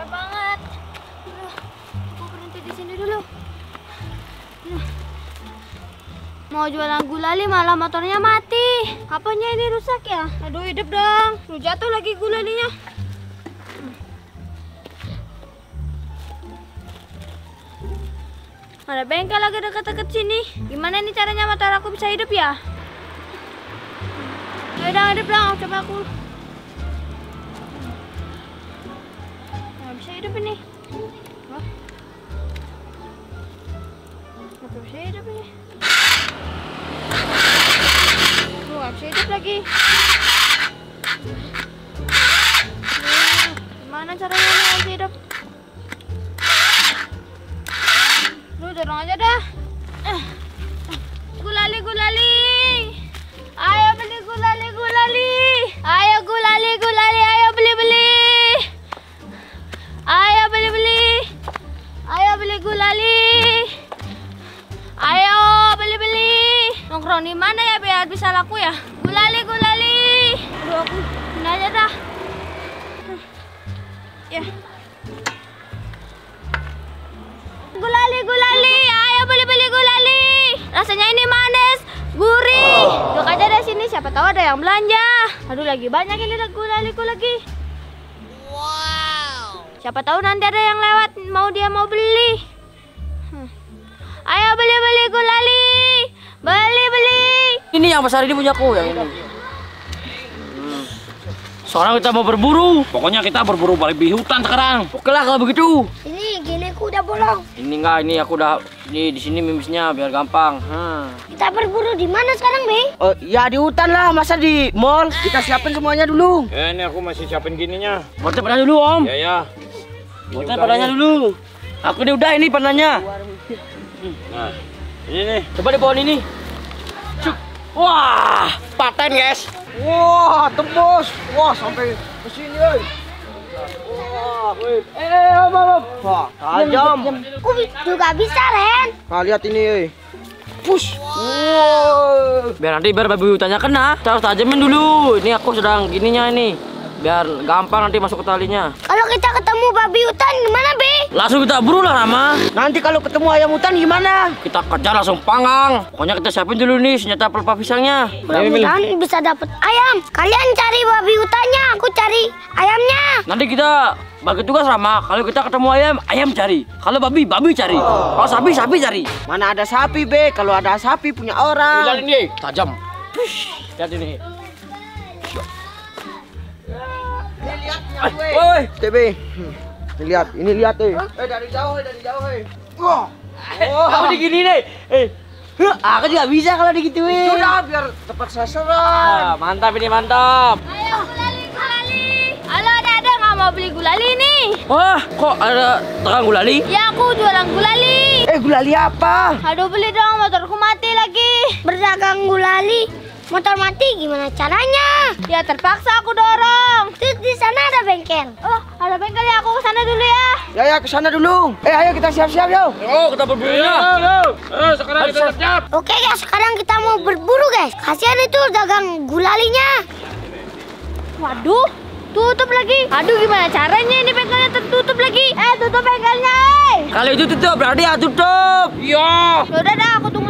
capek banget. Aku berhenti di sini dulu. Mau jualan gulali malah motornya mati. Apanya ini rusak ya? Aduh hidup dong. Lu jatuh lagi gulalinya. Ada bengkel lagi deket-deket sini. Gimana nih caranya motor aku bisa hidup ya? Ayo dong, hidup dong. Coba aku. Hidup ini. Nggak bisa hidup ini. Aduh, nggak bisa hidup lagi. Di mana ya biar bisa laku ya? Gulali, gulali. Aduh aku ini aja dah. Ya. Gulali, gulali, ayo beli-beli gulali. Rasanya ini manis, gurih. Duduk aja dari sini, siapa tahu ada yang belanja. Aduh, lagi banyak ini gulaliku lagi. Wow. Siapa tahu nanti ada yang lewat, mau dia mau beli. Hmm. Ayo beli-beli gulali. Beli-beli. Ini yang besar ini punya aku yang ini. Sekarang kita mau berburu. Pokoknya kita berburu balik di hutan sekarang. Oke lah kalau begitu. Ini giniku udah bolong. Ini enggak, ini aku udah ini di sini mimisnya biar gampang. Hmm. Kita berburu di mana sekarang, Bang? Oh, ya di hutan lah, masa di mall? Kita siapin semuanya dulu. Ya ini aku masih siapin gininya. Buatnya pada dulu om. Ya ya. Buatnya padanya dulu. Aku ini udah ini panahnya. Nah, ini nih. Coba di pohon ini. Cuk. Wah, Paten, guys. Wah, tembus. Wah, sampai ke sini, oi. Wah, wih. eh om om. om. Wah, tajam. Aku juga bisa, Ren. Nah, lihat ini, oi. Push. Wow. Biar nanti biar babi hutannya kena, kita harus tajamin dulu. Ini aku sedang gininya ini. Biar gampang nanti masuk ke talinya. Kalau kita ketemu babi hutan gimana, Be? Langsung kita buru lah Rama. Nanti kalau ketemu ayam hutan gimana? Kita kejar langsung panggang. Pokoknya kita siapin dulu nih senjata pelepah pisangnya. Mudah-mudahan bisa dapat ayam. Kalian cari babi hutannya, aku cari ayamnya. Nanti kita bagi tugas Rama. Kalau kita ketemu ayam, ayam cari. Kalau babi, babi cari. Kalau sapi, sapi cari. Mana ada sapi, Be? Kalau ada sapi punya orang. ini tajam. Lihat ini. Woi, TB. Hmm. Ini lihat, ini lihat, eh. Eh, dari jauh, eh, dari jauh, eh. Wah. Aku digini nih. Eh, huh, aku juga bisa kalau digituin. Sudah, biar tepat sasaran. Ah, mantap ini mantap. Ayo gulali, gulali. Halo, ada ada nggak mau beli gulali nih? Wah, kok ada tukang gulali? Ya aku jualan gulali. Eh, gulali apa? Aduh beli dong, motorku mati lagi. Berdagang gulali, motor mati gimana caranya? Ya terpaksa aku dorong. Terus di sana ada bengkel. Oh, ada bengkel ya aku ke sana dulu ya. Ya, ya, ke sana dulu. Eh, ayo kita siap-siap, yo. Oh, kita berburu ya. Eh, sekarang kita siap-siap. Oke guys, sekarang kita mau berburu guys. Kasihan itu dagang gulalinya. Waduh, tutup lagi. Aduh, gimana caranya ini bengkelnya tertutup lagi? Eh, tutup bengkelnya, eh. Kalau itu tutup, berarti ya tutup. Iya. Yaudah dah, aku tungguin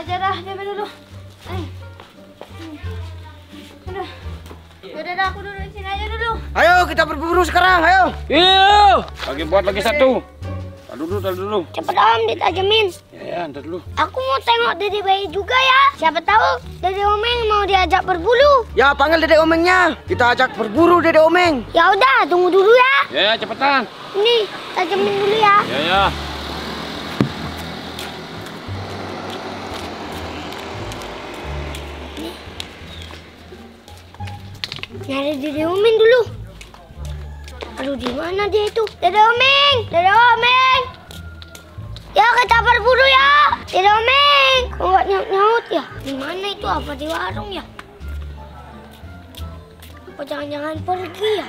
aja dah, coba dulu. Eh. Aduh. Yaudah dah, aku duduk di sini aja dulu. Ayo kita berburu sekarang, ayo. Iya. Lagi buat lagi satu. Tar dulu, tar dulu. Cepet om, ditajemin. Ya, ya, ntar dulu. Aku mau tengok Dede Bayi juga ya. Siapa tahu Dede Omeng mau diajak berburu. Ya, panggil Dede Omengnya. Kita ajak berburu Dede Omeng. Ya udah, tunggu dulu ya. Ya, ya, cepetan. Ini tajemin dulu ya. Ya, ya. Nyari Dede Omeng dulu. Aduh, di mana dia itu? Dede Omeng, Dede Omeng. Ya kita berburu ya, Dede Omeng. Kok nyaut nyaut ya? Di mana itu? Apa di warung ya? Apa jangan-jangan pergi ya?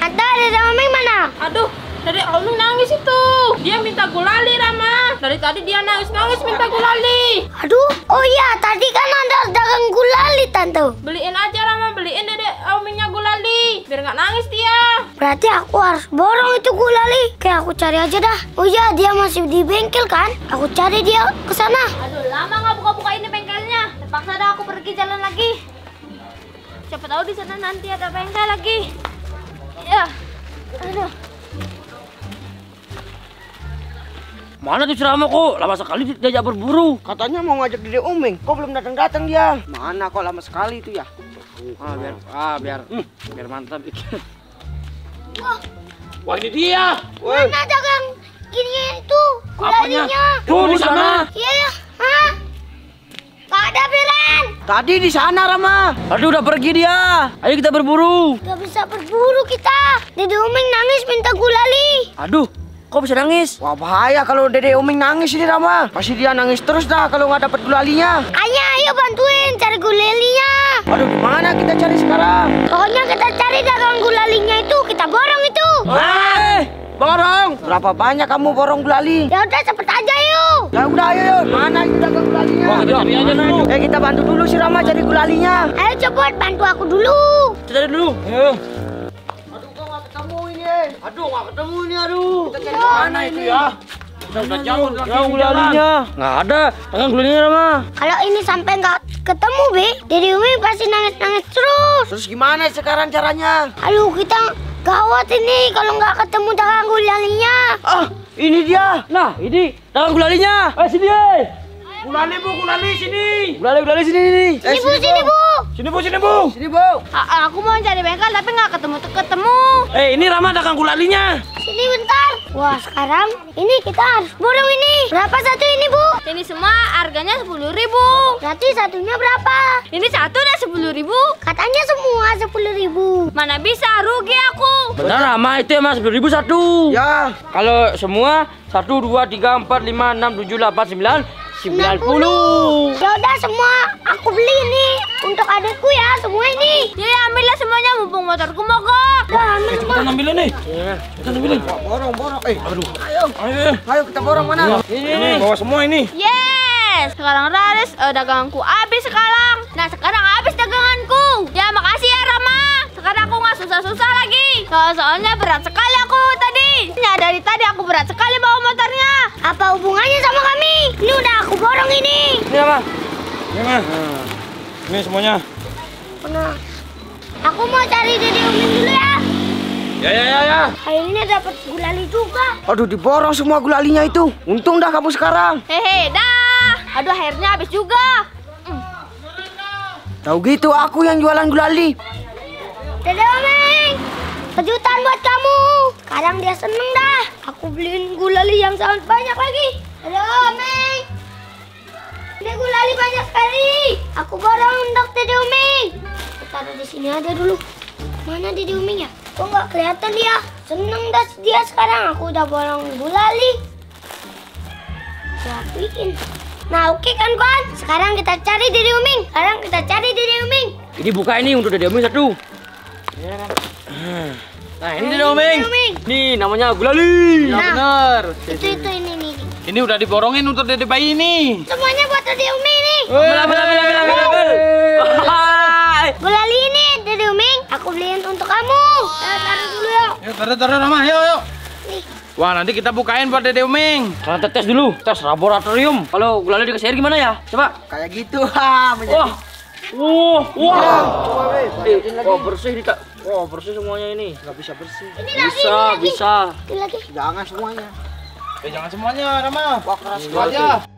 Ada Dede Omeng mana? Aduh, dari Omeng nangis itu. Dia minta gulali Rama. Dari tadi dia nangis-nangis minta gulali. Aduh, oh iya, tadi kan ada dagang gulali, Tante. Beliin aja Rama, beliin dede Ominya gulali. Biar nggak nangis dia. Berarti aku harus borong itu gulali. Kayak aku cari aja dah. Oh iya, dia masih di bengkel kan? Aku cari dia ke sana. Aduh, lama nggak buka-buka ini bengkelnya. Terpaksa dah aku pergi jalan lagi. Siapa tahu di sana nanti ada bengkel lagi. Ya. Aduh. Mana tuh ceramah kok? Lama sekali di- diajak berburu. Katanya mau ngajak Dede Omeng. Kok belum datang-datang dia? Mana kok lama sekali itu ya? Ah biar ah biar hmm, biar mantap dikit. Wah, Wah ini dia. Woi, mana dagang gini itu Apanya? Tuh di sana. Iya ya. Hah? Gak ada Biren. tadi di sana Rama. Aduh udah pergi dia. Ayo kita berburu. Gak bisa berburu kita. Dede Omeng nangis minta gulali. Aduh, kok bisa nangis? Wah bahaya kalau Dede Omeng nangis ini Rama. Pasti dia nangis terus dah kalau nggak dapat gulalinya. Ayah, ayo bantuin cari gulalinya. Aduh, gimana kita cari sekarang? Pokoknya kita cari dagang gulalinya itu, kita borong itu. Eh, borong. Berapa banyak kamu borong gulali? Ya udah cepet aja yuk. Ya udah ayo, yuk. mana itu dagang gulalinya? Wah kita cari aja dulu. Eh kita bantu dulu si Rama cari gulalinya. Ayo cepet bantu aku dulu. Kita cari dulu. Ayo. Aduh nggak ketemu ini aduh. Kita cari Mana itu ya? Udah, udah jauh Yang gulalinya. Nggak ada. Tangan gulalinya Rama. Kalau ini sampai nggak ketemu, Be, Dede Umi pasti nangis-nangis terus. Terus gimana sekarang caranya? Aduh, kita gawat ini kalau nggak ketemu dagang gulalinya. Ah, ini dia. Nah, ini tangan gulalinya. Eh sini. eh. Gulali bu, gulali sini. Gulali gulali sini nih. Sini, Bu, sini, Bu. Sini bu, sini bu. Sini, Bu. A- aku mau cari bengkel tapi nggak ketemu ketemu. Eh ini Rama dagang gulalinya. Sini bentar. Wah, sekarang ini kita harus borong ini. Berapa satu ini, Bu? Ini semua harganya sepuluh ribu. Berarti satunya berapa? Ini satu udah sepuluh ribu. Katanya semua sepuluh ribu. Mana bisa rugi aku. Benar Rama itu emang sepuluh ribu satu. Ya, Kalau semua satu dua tiga empat lima enam tujuh delapan sembilan sembilan puluh. Ya udah semua aku beli ini untuk adikku ya semua ini. Ya, ya ambillah semuanya mumpung motorku mogok. Udah ambil semua. Kita ambilin nih. Kita ambilin. borong, borong. Eh, aduh. Ayo, Ayo. ayo kita borong mana? Ini bawa semua ini. Yes, sekarang Raris eh, daganganku habis sekarang. Nah sekarang habis daganganku. Ya makasih ya Rama. Sekarang aku nggak susah-susah lagi. So- soalnya berat sekali aku tadi. Ya dari tadi aku berat sekali bawa motornya. Apa hubungannya sama kami? Ini udah aku borong ini. Ini Rama. Ini mah. Ini semuanya. Nah, aku mau cari Dede Umin dulu ya. Ya ya ya ya. Akhirnya dapat gulali juga. Aduh, diborong semua gulalinya itu. Untung dah kamu sekarang. Hehe, dah. Aduh akhirnya habis juga. Tahu gitu aku yang jualan gulali. Dede Umin, kejutan buat kamu. Sekarang dia seneng dah. Aku beliin gulali yang sangat banyak lagi. Dede Umin. Ini gulali banyak sekali. Aku borong untuk Dede Umin. Aku taruh di sini aja dulu. Mana Dede Umin ya? Kok nggak kelihatan dia? Seneng dah dia sekarang. Aku udah borong gulali. Rapiin. Nah oke kan kawan? Sekarang kita cari Dede Uming. Sekarang kita cari Dede Uming. Ini buka ini untuk Dede Omeng satu. Nah ini Dede Omeng. Nih namanya gulali. Nah. benar. Itu itu ini. Ini udah diborongin untuk dede bayi ini. Semuanya buat Dede Uming nih. Ambil ambil ambil ambil ambil. Gulali ini Dede Uming. Aku beliin untuk kamu. Taruh dulu ya. Yuk, taruh taruh Rama, yuk yuk. Nih. Wah nanti kita bukain buat dede Uming. Kalian tes dulu, tes laboratorium. Kalau gulali dikasih air gimana ya? Coba. Kayak gitu ha. Wah. Wah, wah. Be. Eh, wah bersih nih kak. Wah bersih semuanya ini. Nggak bisa bersih. Ini lagi. Bisa, ini lagi. bisa. Ini lagi. Jangan semuanya. Eh jangan semuanya Rama. Wah, keras sih.